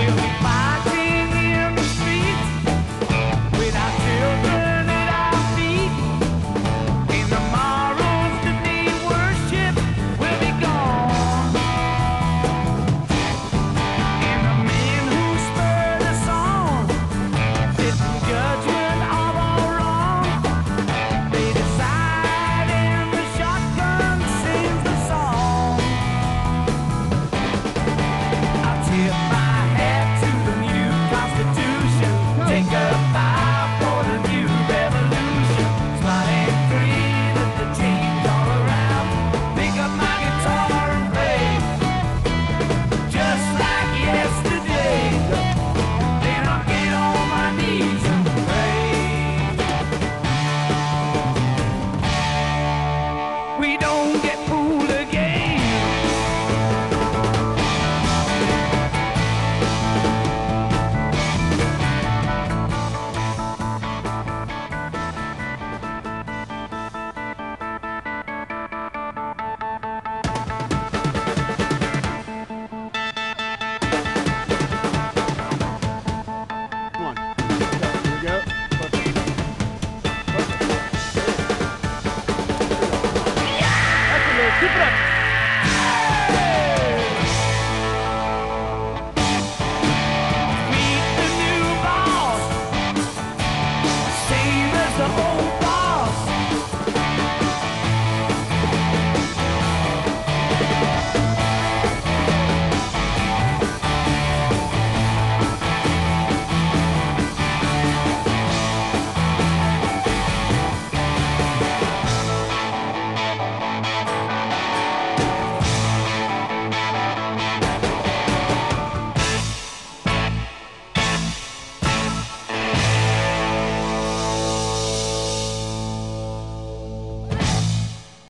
We'll we don't get Keep it up.